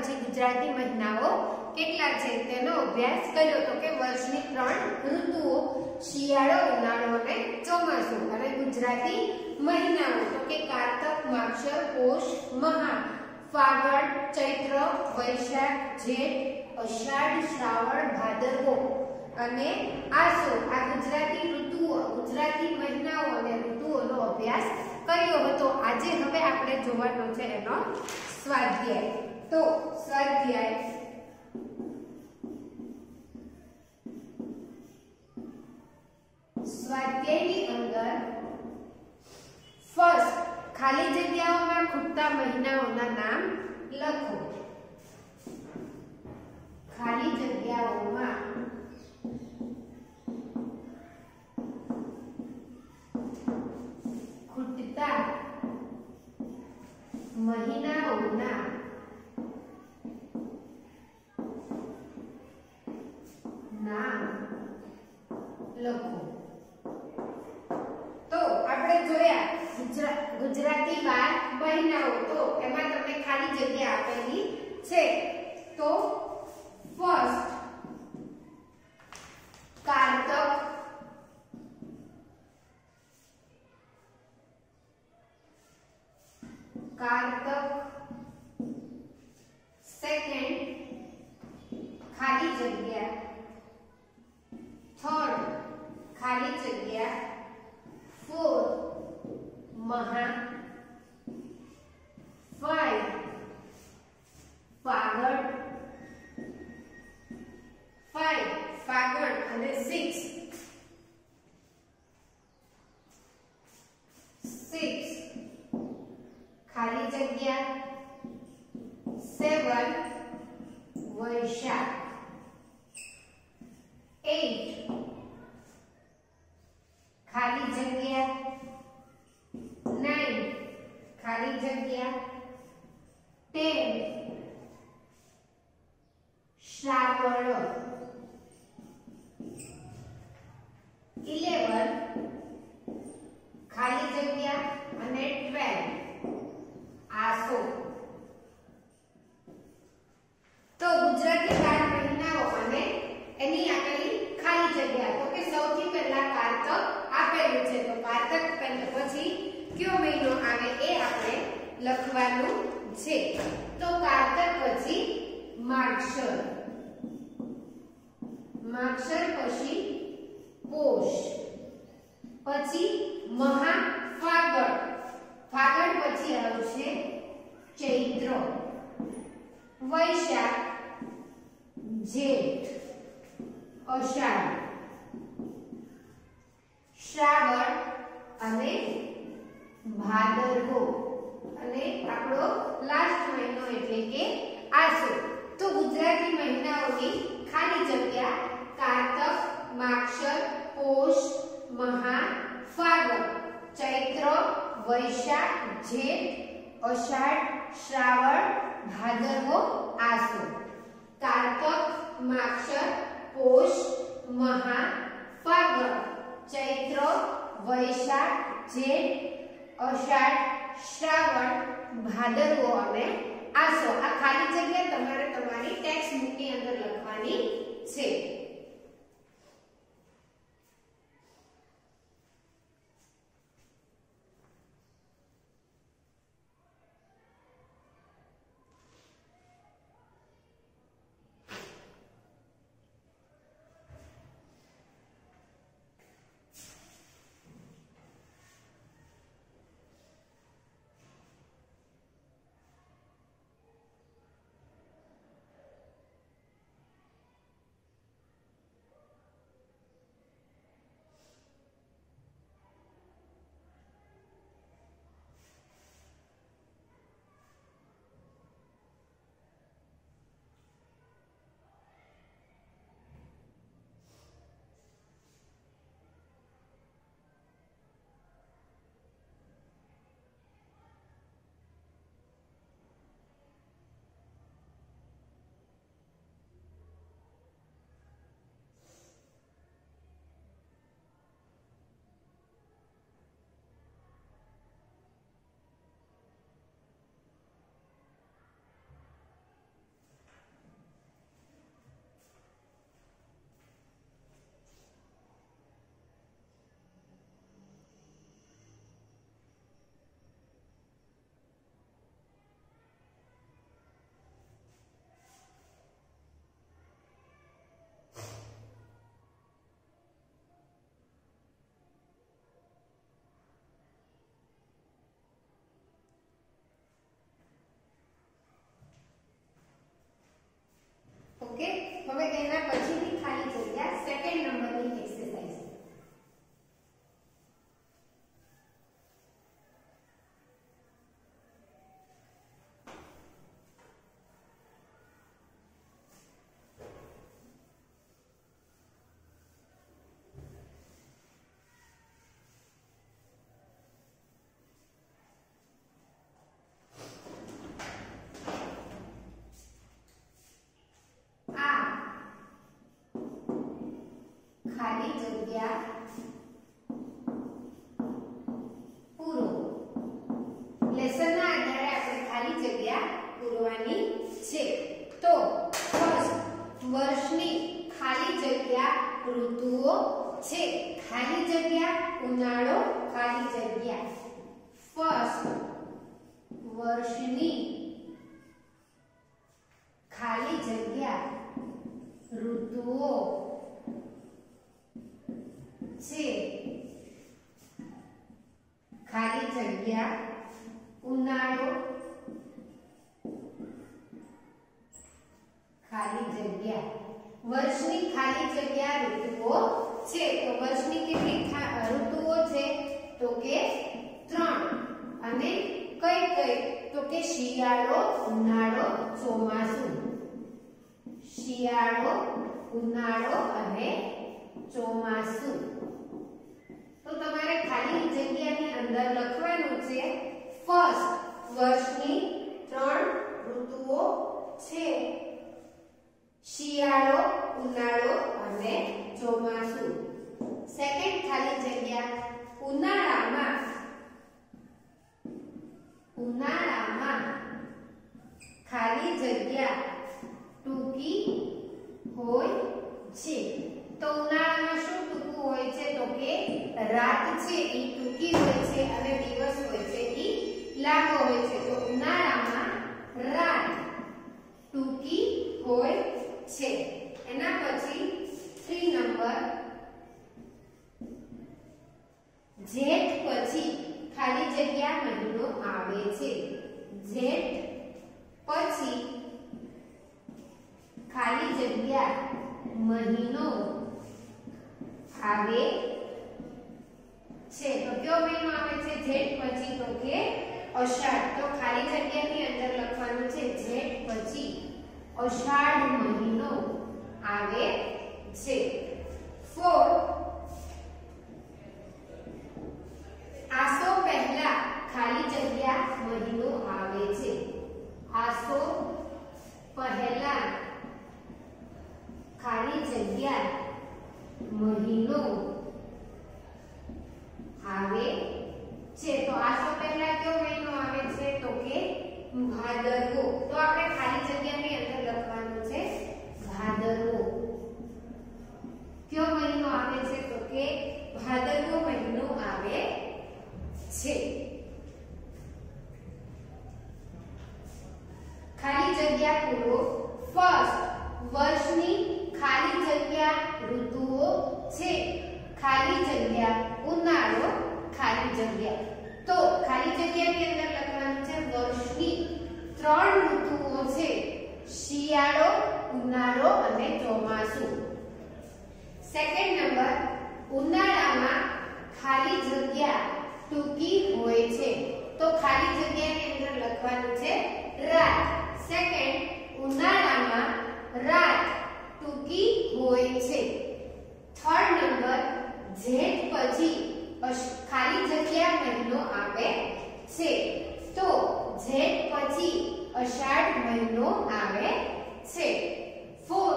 પછી ગુજરાતી મહિનાઓ કેટલા છે તેનો અભ્યાસ કર્યો તો કે વર્ષની ત્રણ ઋતુઓ શિયાળો, ઉનાળો અને ચોમાસું. અને ગુજરાતી મહિનાઓ તો કે કાર્તક માક્ષ પોષ, મહા, ફાગણ, ચૈત્ર, વૈશાખ, જેઠ, અષાઢ, શ્રાવણ, ભાદરવો અને આસો. આ ગુજરાતી ઋતુઓ, ગુજરાતી મહિનાઓ અને ઋતુઓનો અભ્યાસ કર્યો હતો. આજે હવે આપણે જોવાનો છે એનો સ્વાધ્યાય. તો સ્વાધ્યાય carta pruebas. અષાઢ શ્રાવણ ભાદરવો આસો. કાર્તક, માક્ષર, પોષ, મહા, ફાગણ, ચૈત્ર, વૈશાખ, જેઠ, અષાઢ, શ્રાવણ, ભાદરવો અને આસો. આ ખાલી જગ્યા તમારે તમારી ટેક્સ બુકની અંદર લખવાની છે. ખાલી જગ્યા, ઉનાળો, ખાલી જગ્યા. ફર્સ્ટ વર્ષની ખાલી જગ્યા ઋતુઓ છે. ખાલી જગ્યા, ઉનાળો, ખાલી જગ્યા. વર્ષની ખાલી જગ્યા ઋતુઓ છે, તો વર્ષની કેટલી ઋતુઓ છે, તો કે ત્રણ. અને કઈ કઈ? તો કે શિયાળો, ઉનાળો, ચોમાસું. શિયાળો, ઉનાળો અને ચોમાસું. તો તમારે ખાલી જગ્યાની અંદર લખવાનું છે, ફર્સ્ટ વર્ષની ત્રણ ઋતુઓ છે. શિયાળો, ઉનાળો અને ચોમાસું. સેકન્ડ ખાલી જગ્યા ઉનાળામાં. ઉનાળામાં ખાલી જગ્યા ટૂંકી હોય છે. તો ઉનાળામાં શું ટૂંકું હોય છે? તો કે રાત છે એ ટૂંકી હોય છે અને દિવસ હોય છે એ લાંબો હોય છે. તો ઉનાળામાં રાત ટૂંકી હોય છે. એના પછી 3 નંબર જેઠ પછી ખાલી જગ્યા મહિનો આવે છે. જેઠ પછી ખાલી જગ્યા મહિનો આવે છે. તો કયો મહિનો આવે છે? જેઠ પછી તો કે અષાઢ. તો ખાલી જગ્યાની અંદર લખવાનું છે. જેઠ પછી અષાઢ મહિનો આવે છે ફોર આસો પહેલા ખાલી જગ્યા મહિનો આવે છે આસો પહેલા ખાલી જગ્યા મહિનો આવે છે તો આસો પહેલા કયો મહિનો આવે છે તો કે ભાદરવો તો આપણે ખાલી જગ્યાની અંદર લખવાનું છે ભાદરવો કયો મહિનો આવે છે તો કે ભાદરવો મહિનો આવે છે ખાલી જગ્યા પૂરો ફર્સ્ટ વર્ષની ખાલી જગ્યા ઋતુઓ છે. ખાલી જગ્યા ઉનાળો, ખાલી જગ્યા. તો ખાલી જગ્યાની અંદર લખવાનું છે વર્ષની ત્રણ ઋતુઓ છે. શિયાળો, ઉનાળો અને ચોમાસું. સેકન્ડ નંબર ઉનાળામાં ખાલી જગ્યા ટૂંકી હોય છે. તો ખાલી જગ્યાની અંદર લખવાનું છે રાત. સેકન્ડ ઉનાળામાં રાત ટૂંકી હોય છે. થર્ડ નંબર જેઠ પછી ખાલી જગ્યા મહિનો આવે છે. તો જેઠ પછી અષાઢ મહિનો આવે છે. ફોર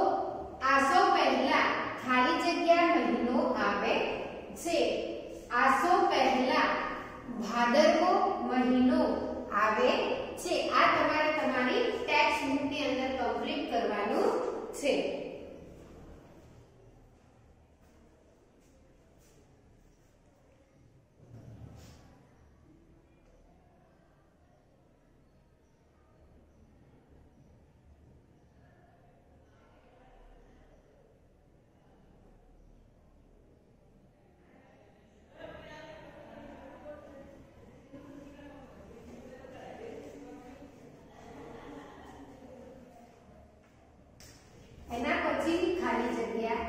આસો પહેલા ખાલી જગ્યા મહિનો આવે છે. આસો પહેલા ભાદરવો મહિનો આવે છે. આ તમારે તમારી ટેક્સ્ટ બુકની અંદર કમ્પ્લીટ કરવાનું છે એના પછીની ખાલી જગ્યા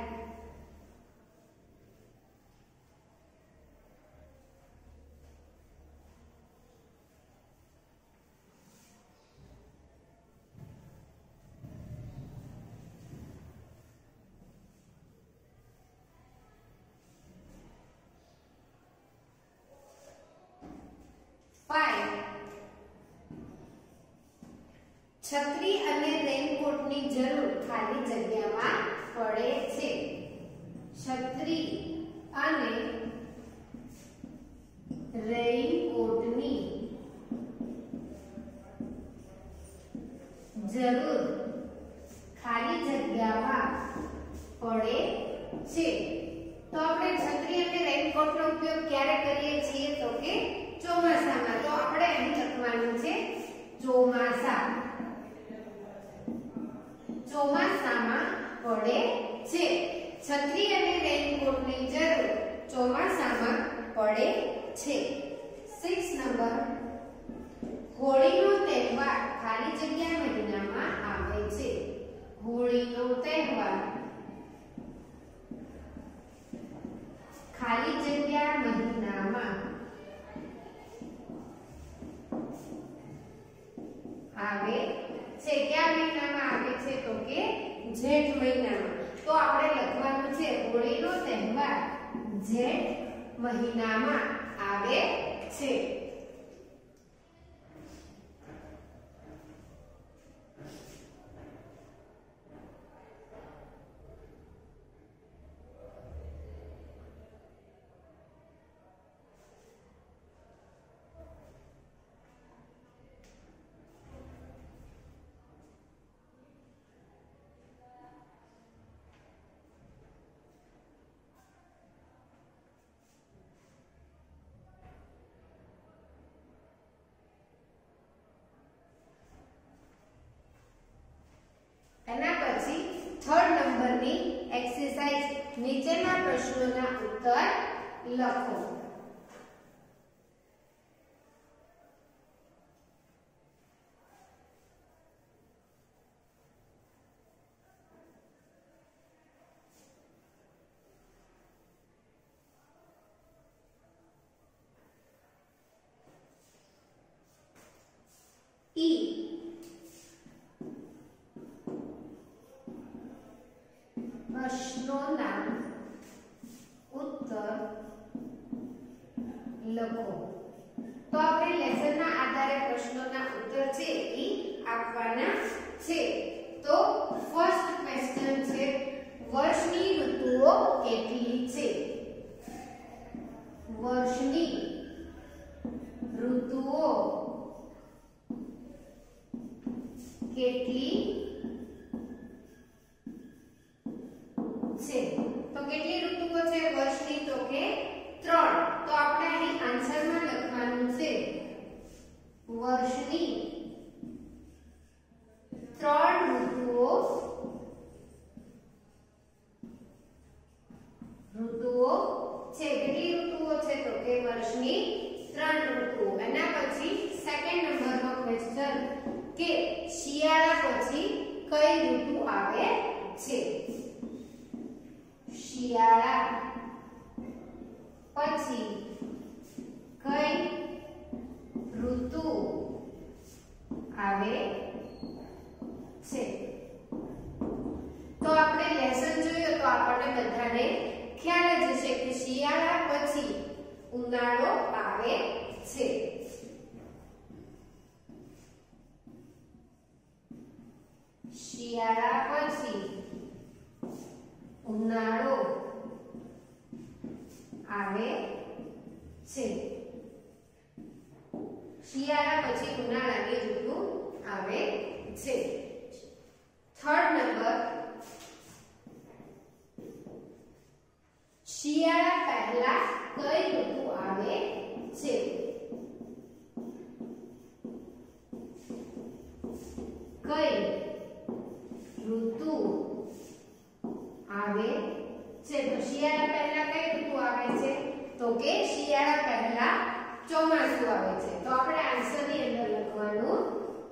five છત્રી અને રેનકોટની જરૂર ખાલી જગ્યામાં પડે છે. છત્રી અને રેનકોટની જરૂર ખાલી જગ્યામાં પડે છે તો આપણે છત્રી અને ચોમાસામાં પડે છે સિક્સ નંબર હોળીનો તહેવાર ખાલી જગ્યા મહિનામાં આવે છે હોળીનો તહેવાર ખાલી જગ્યા મહિનામાં આવે છે કયા મહિનામાં આવે છે તો કે જેઠ મહિનામાં તો આપણે લખવાનું છે હોળીનો તહેવાર જેઠ મહિનામાં આવે છે એના પછી થર્ડ નંબરની એક્સરસાઇઝ નીચેના પ્રશ્નોના ઉત્તર લખો ઈ વર્ષની ત્રણ ઋતુઓ ઋતુઓ છે કેટલી ઋતુઓ છે તો કે વર્ષની ત્રણ ઋતુઓ એના પછી સેકન્ડ નંબરનો ક્વેશ્ચન કે શિયાળા પછી કઈ ઋતુ આવે છે શિયાળા પછી કઈ ઋતુ આવે છે તો આપણે લેસન જોયું તો આપણને બધાને ખ્યાલ જ હશે કે શિયાળા પછી ઉનાળો આવે છે શિયાળા પછી ઉનાળો આવે છે શિયાળા પછી ઉનાળાની ઋતુ આવે છે. થર્ડ નંબર શિયાળા પહેલા કઈ ઋતુ આવે છે કઈ ઋતુ આવે છે તો શિયાળા પહેલા કઈ ઋતુ આવે છે તો કે શિયાળા પહેલા ચોમાસું આવે છે તો આપણે આન્સરની અંદર લખવાનું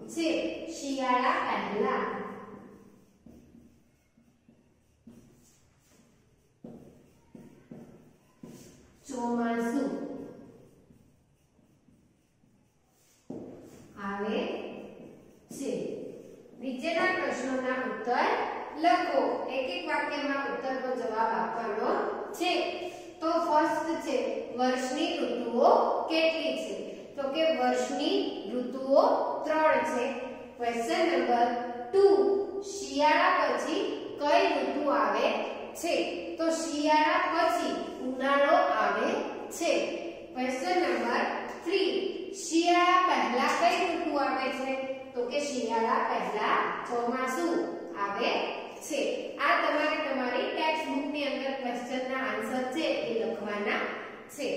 છે શિયાળા પહેલા ચોમાસું આવે છે નીચેના પ્રશ્નોના ઉત્તર લખો એક એક વાક્યમાં ઉત્તરનો જવાબ આપવાનો છે તો ફર્સ્ટ છે વર્ષની ઋતુઓ કેટલી છે તો કે વર્ષની ઋતુઓ ત્રણ છે ક્વેશ્ચન નંબર 2 શિયાળા પછી કઈ ઋતુ આવે છે? તો શિયાળા પછી ઉનાળો આવે છે. ક્વેશ્ચન નંબર 3 શિયાળા પહેલા કઈ ઋતુ આવે છે? તો કે શિયાળા પહેલા ચોમાસું આવે છે. આ તમારે તમારી ટેક્સ્ટ બુકની અંદર ક્વેશ્ચન ના આન્સર છે એ લખવાના છે.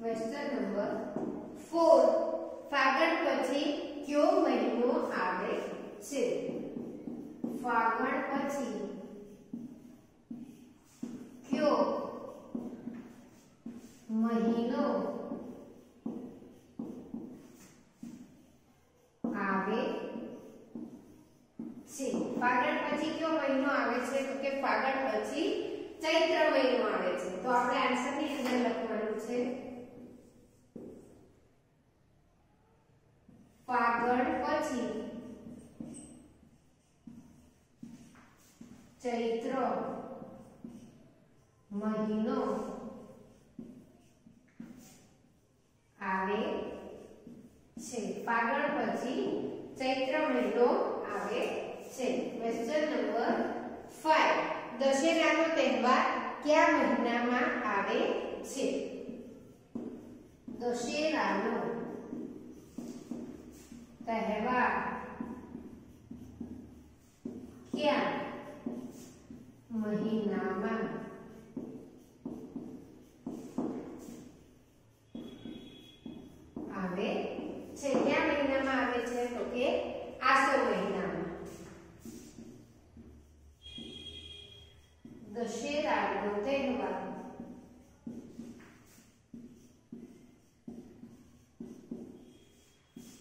ક્વેશ્ચન નંબર 4 ફાગણ પછી કયો મહિનો આવે છે? ફાગણ પછી ચૈત્ર મહિનો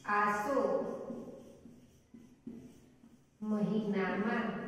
આસો. મહિનામાં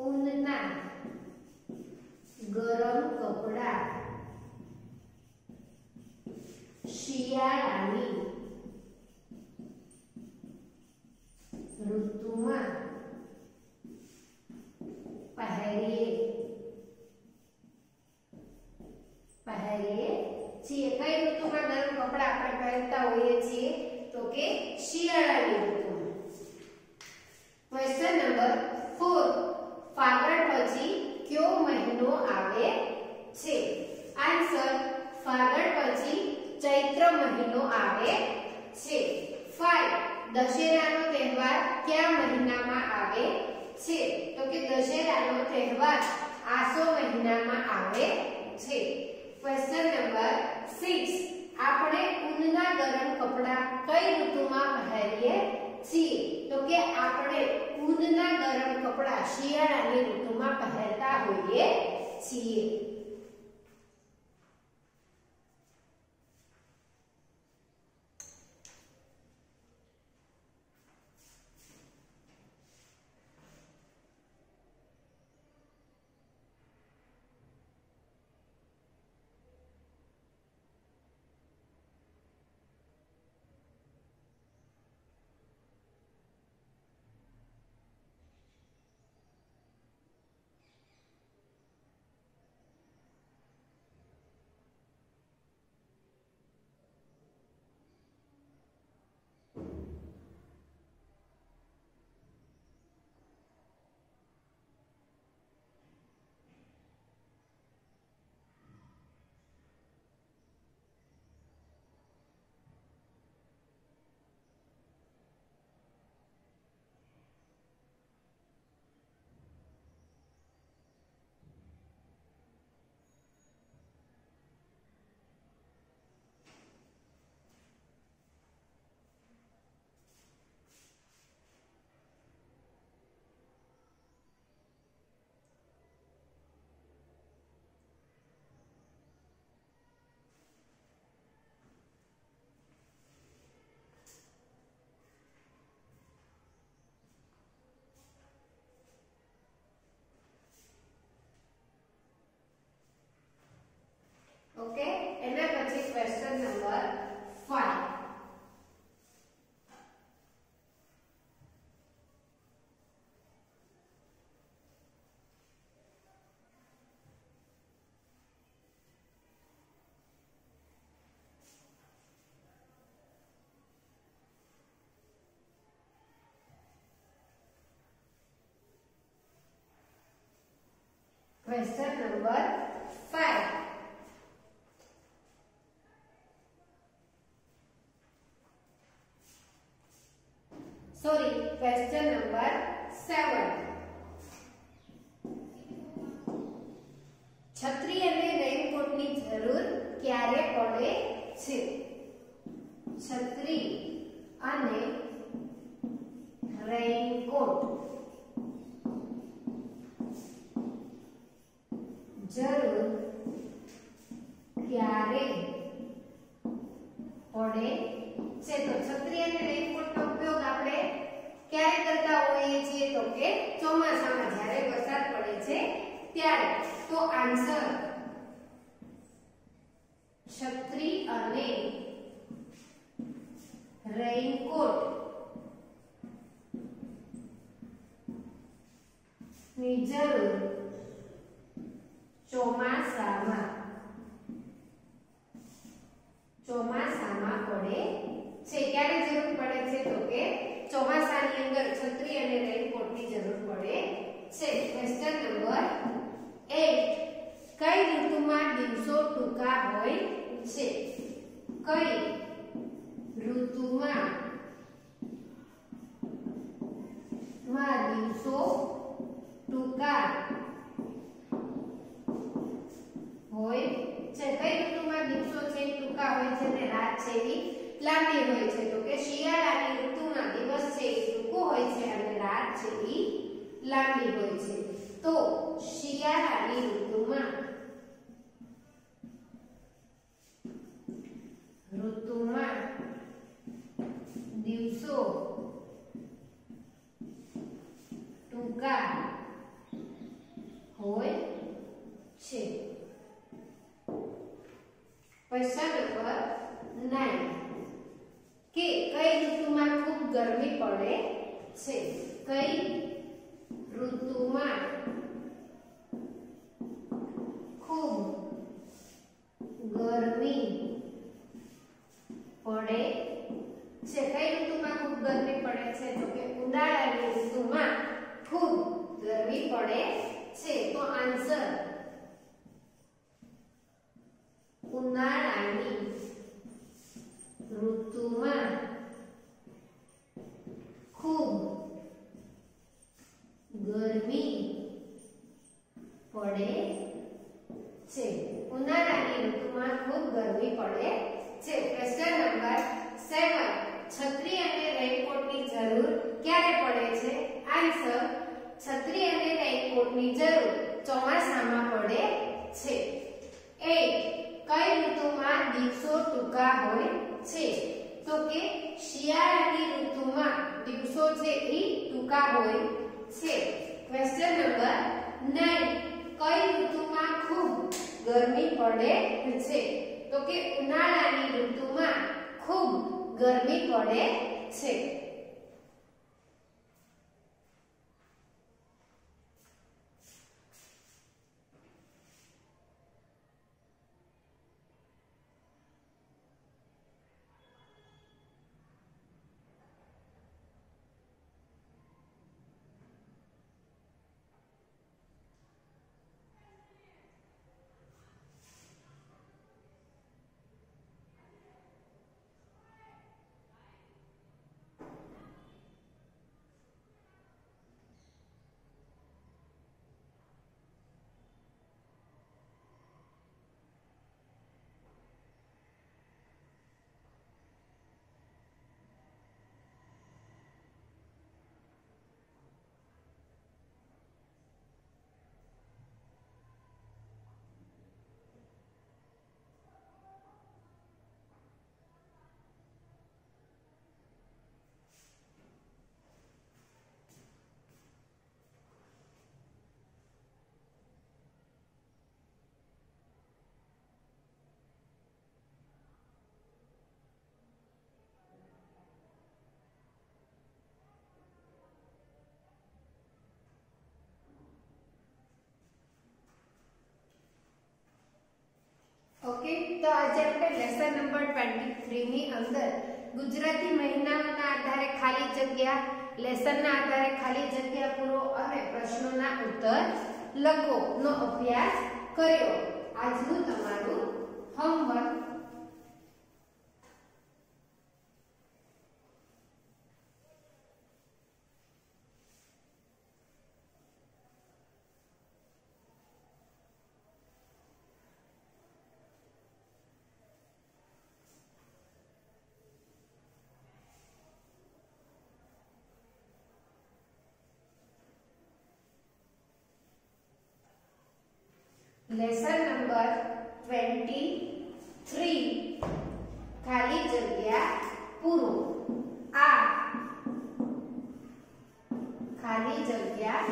on the map. ઊનના ગરમ કપડાં શિયાળાની ઋતુમાં પહેરતા હોઈએ છીએ. ઓકે એના પછી question number 5 Question number 5. Sorry, અને રેઇનકોટની જરૂર ચોમાસામાં ચોમાસામાં પડે છે. ક્યારે જરૂર પડે છે? તો કે ચોમાસાની અંદર છત્રી અને રેઇનકોટની જરૂર પડે છે. ક્વેશ્ચન નંબર 8 કઈ ઋતુમાં દિવસો ટૂંકા હોય છે? કઈ ઋતુમાં માં દિવસો ટૂંકા હોય છે? કઈ ઋતુમાં દિવસો છે, ટૂંકા હોય છે અને રાત છે એ લાંબી હોય છે? તો કે શિયાળાની ઋતુમાં દિવસ છે એ ટૂંકો હોય છે અને રાત છે એ લાંબી હોય છે. તો શિયાળાની ઋતુમાં દિવસો ટૂંકા હોય છે ક્વેશ્ચન નંબર 9 કે કઈ ઋતુમાં ખૂબ ગરમી પડે છે કઈ ઋતુમાં ખૂબ ગરમી પડે છે કઈ ઋતુમાં ખૂબ ગરમી પડે છે તો કે ઉનાળાની ઋતુમાં ખૂબ ગરમી પડે છે તો આન્સર ઉનાળાની ઋતુમાં ખૂબ ગરમી પડે છે ઉનાળાની ઋતુમાં ખૂબ પડે. છે પ્રશ્ન નંબર 7 છત્રી અને રેઇનકોટની જરૂર ક્યારે પડે છે? આન્સર છત્રી અને રેઇનકોટની જરૂર ચોમાસામાં પડે છે. 8 કઈ ઋતુમાં દિવસો ટૂંકા હોય છે? તો કે શિયાળાની ઋતુમાં દિવસો છે એ ટૂંકા હોય છે. ક્વેશ્ચન નંબર 9 કઈ ઋતુમાં ખૂબ ગરમી પડે છે? તો કે ઉનાળાની ઋતુમાં ખૂબ ગરમી પડે છે. તો આજે આપણે લેસન નંબર 23 ની અંદર ગુજરાતી મહિનાઓના આધારે ખાલી જગ્યા લેસનના આધારે ખાલી જગ્યા પૂરો અને પ્રશ્નોના ઉત્તર લખો નો અભ્યાસ કર્યો. આજનું તમારું હોમવર્ક લેસન નંબર 23 ખાલી જગ્યા પૂરો. આ. ખાલી જગ્યા